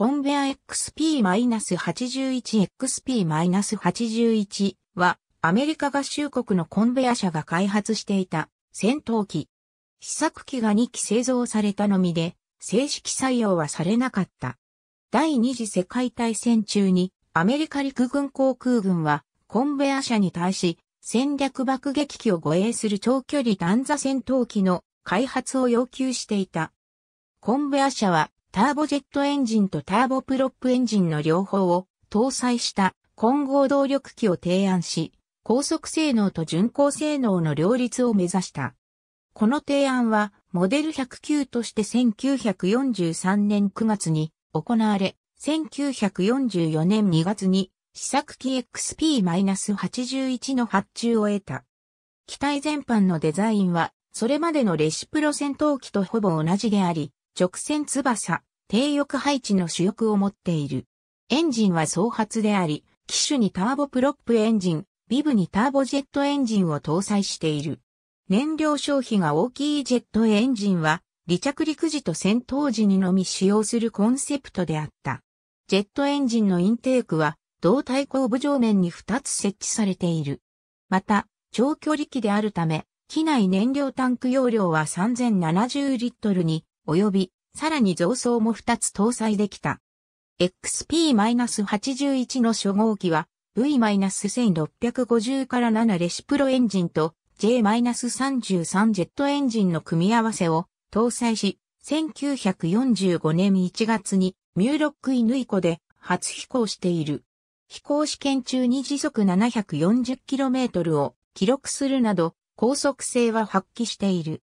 コンベア XP-81XP-81 はアメリカ合衆国のコンベア社が開発していた戦闘機。試作機が2機製造されたのみで正式採用はされなかった。第二次世界大戦中にアメリカ陸軍航空軍はコンベア社に対し戦略爆撃機を護衛する長距離弾座戦闘機の開発を要求していた。コンベア社はターボジェットエンジンとターボプロップエンジンの両方を搭載した混合動力機を提案し、高速性能と巡航性能の両立を目指した。この提案はモデル109として1943年9月に行われ、1944年2月に試作機 XP-81 の発注を得た。機体全般のデザインは、それまでのレシプロ戦闘機とほぼ同じであり、直線翼、低翼配置の主翼を持っている。エンジンは総発であり、機種にターボプロップエンジン、ビブにターボジェットエンジンを搭載している。燃料消費が大きいジェットエンジンは、離着陸時と戦闘時にのみ使用するコンセプトであった。ジェットエンジンのインテークは、胴体後部上面に2つ設置されている。また、長距離機であるため、機内燃料タンク容量は3070リットルに及び、さらに増装も2つ搭載できた。XP-81 の初号機は V-1650 から7レシプロエンジンと J-33 ジェットエンジンの組み合わせを搭載し、1945年1月にミューロックイヌイコで初飛行している。飛行試験中に時速 740km を記録するなど高速性は発揮している。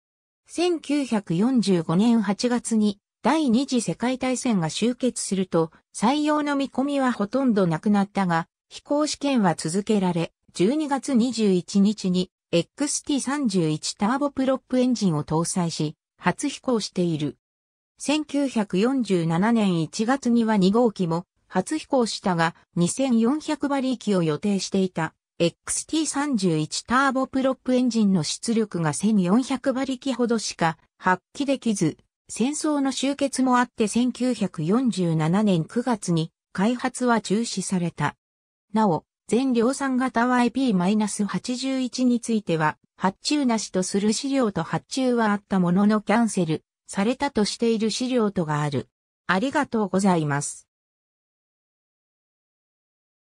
1945年8月に第二次世界大戦が終結すると採用の見込みはほとんどなくなったが飛行試験は続けられ12月21日に XT31 ターボプロップエンジンを搭載し初飛行している。1947年1月には2号機も初飛行したが2400馬力を予定していた XT31 ターボプロップエンジンの出力が1400馬力ほどしか発揮できず、戦争の終結もあって1947年9月に開発は中止された。なお、全量産型 YP-81 については、発注なしとする資料と発注はあったもののキャンセルされたとしている資料とがある。ありがとうございます。